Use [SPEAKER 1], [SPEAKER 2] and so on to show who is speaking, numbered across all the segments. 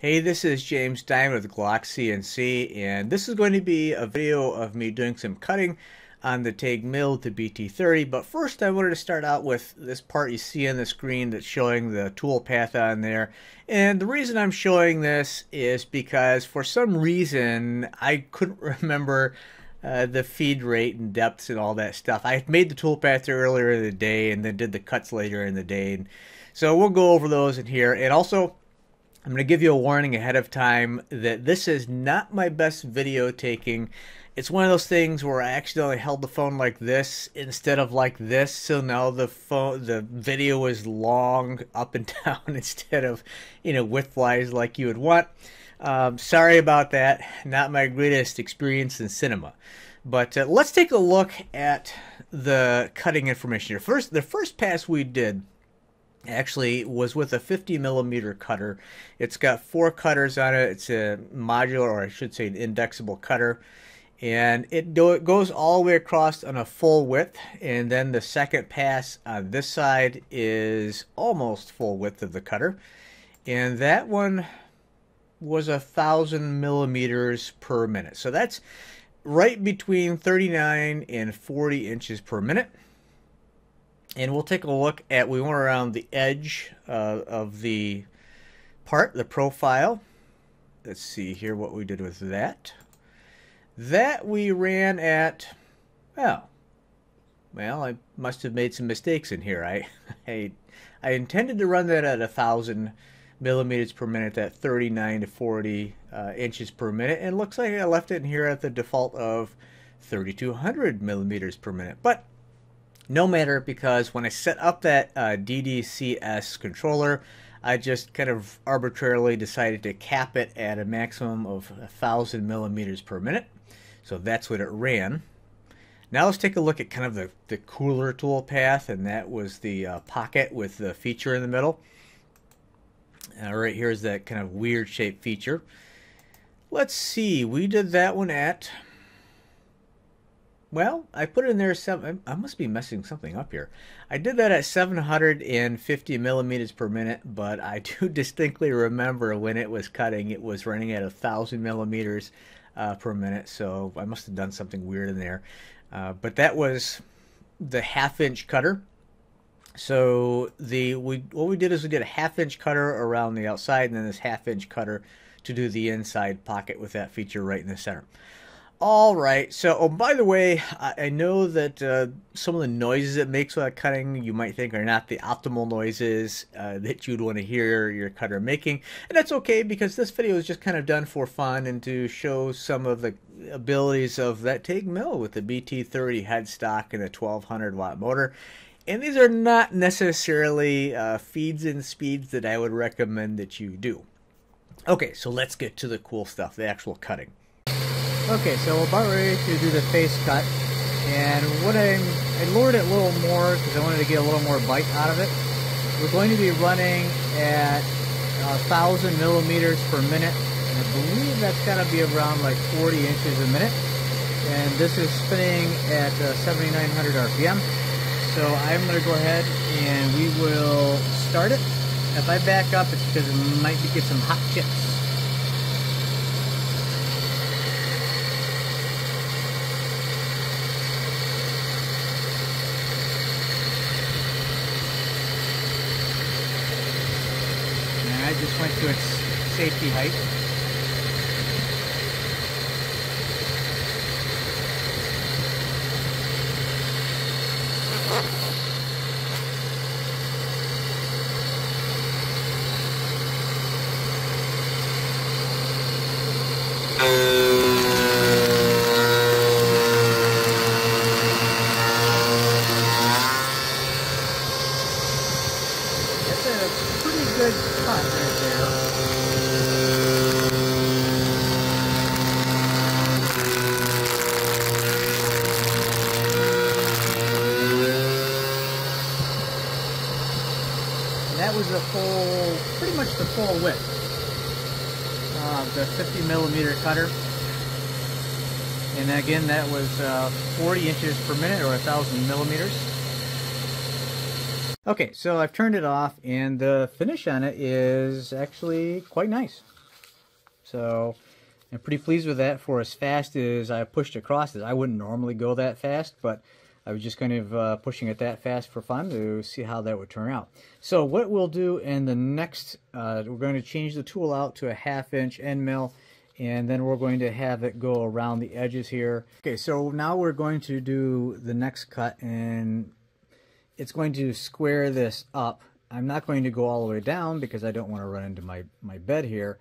[SPEAKER 1] Hey, this is James Diamond with Glock CNC, and this is going to be a video of me doing some cutting on the Taig mill to BT30. But first, I wanted to start out with this part you see on the screen that's showing the tool path on there. And the reason I'm showing this is because for some reason I couldn't remember uh, the feed rate and depths and all that stuff. I made the tool path earlier in the day and then did the cuts later in the day. And so we'll go over those in here. And also, I'm going to give you a warning ahead of time that this is not my best video taking. It's one of those things where I accidentally held the phone like this instead of like this, so now the phone, the video is long up and down instead of, you know, widthwise like you would want. Um, sorry about that. Not my greatest experience in cinema. But uh, let's take a look at the cutting information here. First, the first pass we did actually was with a 50 millimeter cutter. It's got four cutters on it. It's a modular, or I should say, an indexable cutter. And it, do, it goes all the way across on a full width. And then the second pass on this side is almost full width of the cutter. And that one was a thousand millimeters per minute. So that's right between 39 and 40 inches per minute and we'll take a look at, we went around the edge uh, of the part, the profile. Let's see here what we did with that. That we ran at, well, well, I must have made some mistakes in here. I, I, I intended to run that at a thousand millimeters per minute at 39 to 40 uh, inches per minute, and looks like I left it in here at the default of 3200 millimeters per minute. But no matter because when I set up that uh, DDCS controller, I just kind of arbitrarily decided to cap it at a maximum of 1,000 millimeters per minute. So that's what it ran. Now let's take a look at kind of the, the cooler tool path, and that was the uh, pocket with the feature in the middle. Right here's that kind of weird shaped feature. Let's see, we did that one at well, I put in there. I must be messing something up here. I did that at 750 millimeters per minute, but I do distinctly remember when it was cutting, it was running at a thousand millimeters uh, per minute. So I must have done something weird in there. Uh, but that was the half-inch cutter. So the we what we did is we did a half-inch cutter around the outside, and then this half-inch cutter to do the inside pocket with that feature right in the center. All right. So, oh, by the way, I, I know that uh, some of the noises it makes while cutting you might think are not the optimal noises uh, that you'd want to hear your cutter making. And that's okay because this video is just kind of done for fun and to show some of the abilities of that Taig mill with the BT30 headstock and a 1200 watt motor. And these are not necessarily uh, feeds and speeds that I would recommend that you do. Okay, so let's get to the cool stuff, the actual cutting. Okay, so we're about ready to do the face cut. And what I'm, I lowered it a little more because I wanted to get a little more bite out of it. We're going to be running at a thousand millimeters per minute. And I believe that's got to be around like 40 inches a minute. And this is spinning at uh, 7,900 RPM. So I'm going to go ahead and we will start it. If I back up, it's because it might get some hot chips. Just went to its safety height. The full width of the 50 millimeter cutter. And again, that was uh, 40 inches per minute or 1,000 millimeters. Okay, so I've turned it off and the finish on it is actually quite nice.
[SPEAKER 2] So I'm pretty pleased with that for as fast as I pushed across it. I wouldn't normally go that fast, but I was just kind of uh, pushing it that fast for fun to see how that would turn out. So what we'll do in the next, uh, we're going to change the tool out to a half inch end mill and then we're going to have it go around the edges here. Okay, so now we're going to do the next cut and it's going to square this up. I'm not going to go all the way down because I don't want to run into my, my bed here.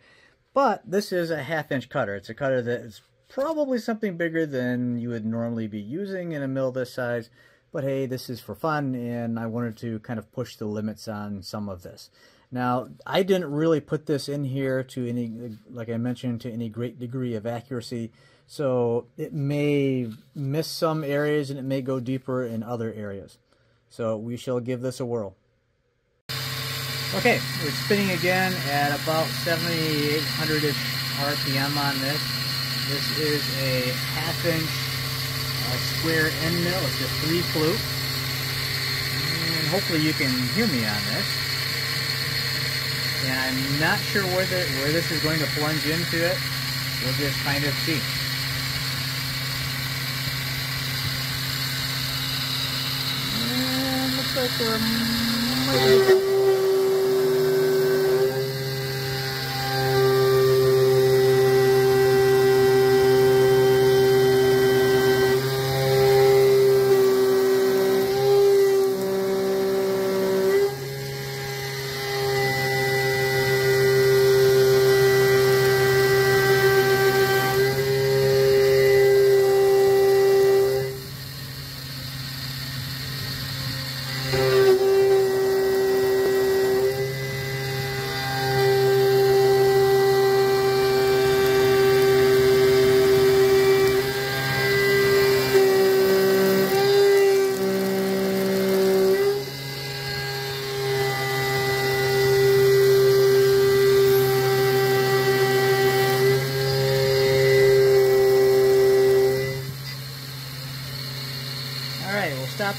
[SPEAKER 2] But this is a half inch cutter. It's a cutter that is probably something bigger than you would normally be using in a mill this size. But hey, this is for fun and I wanted to kind of push the limits on some of this. Now, I didn't really put this in here to any, like I mentioned, to any great degree of accuracy. So it may miss some areas and it may go deeper in other areas. So we shall give this a whirl. Okay, we're spinning again at about 7,800-ish RPM on this. This is a half-inch uh, square end mill. It's a three flute. And hopefully you can hear me on this. And I'm not sure where, the, where this is going to plunge into it. We'll just kind of see. And looks like we're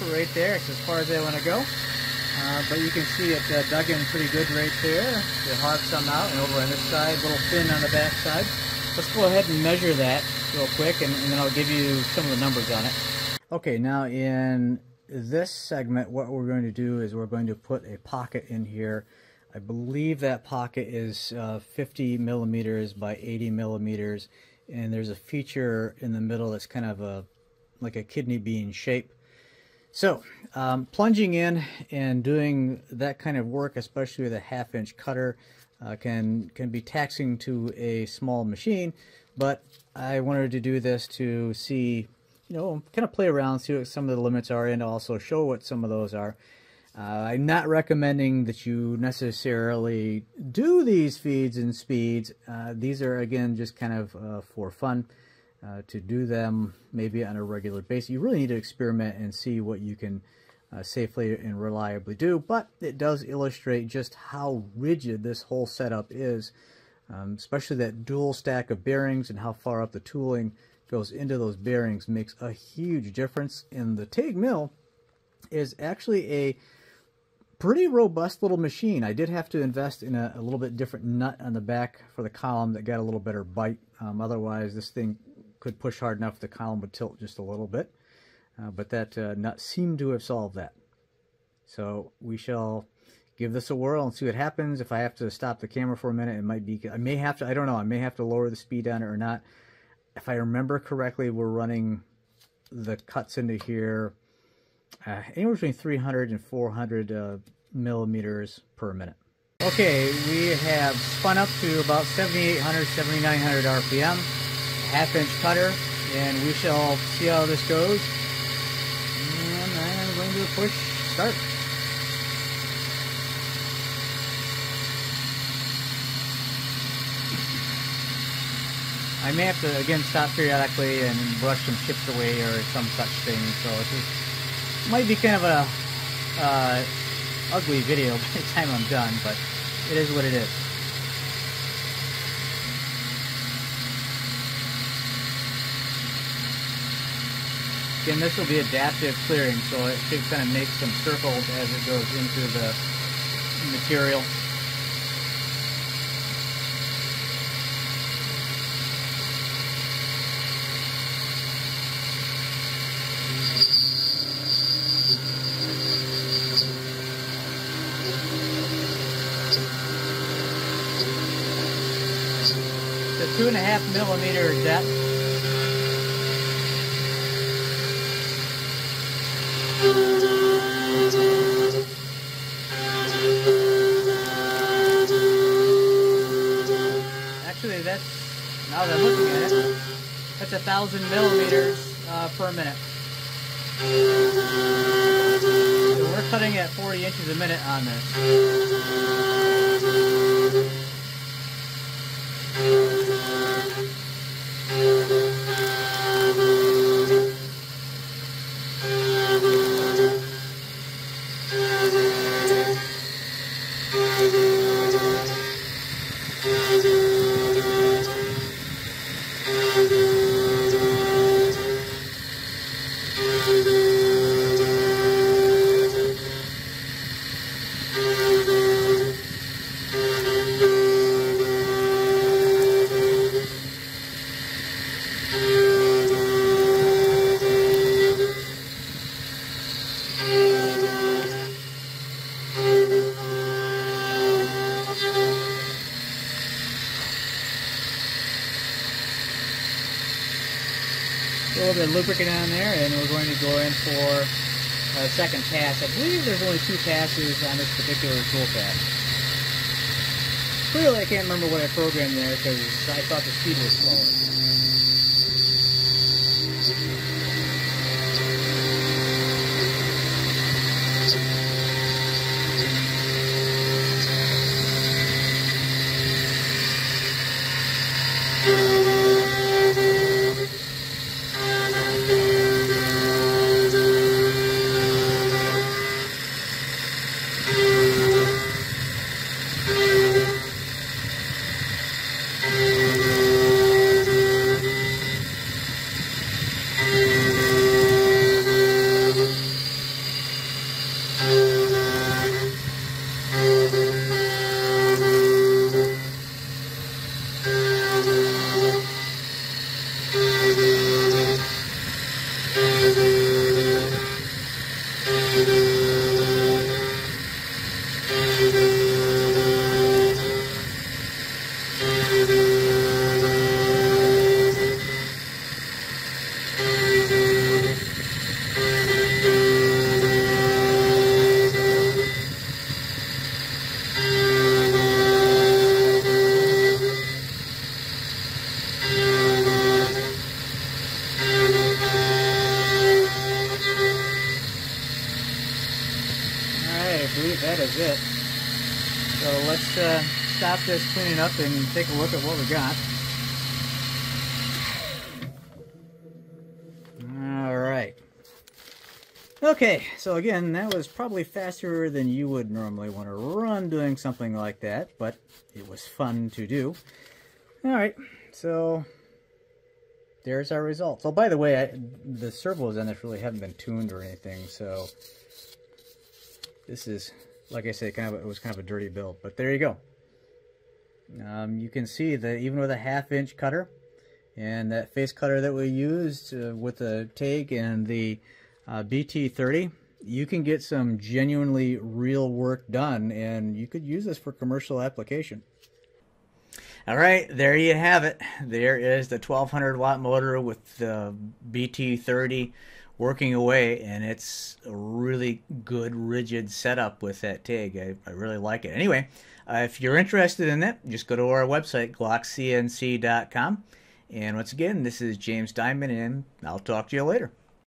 [SPEAKER 2] right there. It's as far as I want to go. Uh, but you can see it uh, dug in pretty good right there. It harved some out and over on this side, little thin on the back side. Let's go ahead and measure that real quick and, and then I'll give you some of the numbers on it. Okay, now in this segment, what we're going to do is we're going to put a pocket in here. I believe that pocket is uh, 50 millimeters by 80 millimeters, and there's a feature in the middle that's kind of a like a kidney bean shape. So, um, plunging in and doing that kind of work, especially with a half-inch cutter, uh, can can be taxing to a small machine. But I wanted to do this to see, you know, kind of play around, see what some of the limits are, and also show what some of those are. Uh, I'm not recommending that you necessarily do these feeds and speeds. Uh, these are, again, just kind of uh, for fun uh, to do them maybe on a regular basis. You really need to experiment and see what you can uh, safely and reliably do, but it does illustrate just how rigid this whole setup is, um, especially that dual stack of bearings and how far up the tooling goes into those bearings makes a huge difference. And the Taig mill is actually a pretty robust little machine. I did have to invest in a, a, little bit different nut on the back for the column that got a little better bite. Um, otherwise, this thing could push hard enough, the column would tilt just a little bit. Uh, but that uh, nut seemed to have solved that. So we shall give this a whirl and see what happens. If I have to stop the camera for a minute, it might be, I may have to, I don't know, I may have to lower the speed on it or not. If I remember correctly, we're running the cuts into here uh, anywhere between 300 and 400 uh, millimeters per minute. Okay, we have spun up to about 7,800, 7,900 RPM half inch cutter and we shall see how this goes. And I'm going to push start. I may have to again stop periodically and brush some chips away or some such thing. So it might be kind of a uh, ugly video by the time I'm done, but it is what it is. Again, this will be adaptive clearing, so it should kind of make some circles as it goes into the material. The two and a half millimeter depth thousand millimeters uh, per minute. So we're cutting at 40 inches a minute on this. Lubricant on there, and we're going to go in for a second pass. I believe there's only two passes on this particular tool path. Clearly, I can't remember what I programmed there because I thought the speed was slower. Is it. So let's uh, stop this cleaning up and take a look at what we got. Alright. Okay, so again, that was probably faster than you would normally want to run doing something like that, but it was fun to do. Alright, so there's our results. Oh, by the way, I, the servos on this really haven't been tuned or anything, so this is, like I said, kind of it was kind of a dirty build, but there you go. Um, you can see that even with a half inch cutter and that face cutter that we used uh, with the Taig and the uh, BT30, you can get some genuinely real work done and you could use this for commercial application.
[SPEAKER 1] All right, there you have it. There is the 1200 watt motor with the BT30 working away, and it's a really good rigid setup with that Taig. I, I really like it. Anyway, uh, if you're interested in that, just go to our website, glockcnc.com. And once again, this is James Diamond, and I'll talk to you later.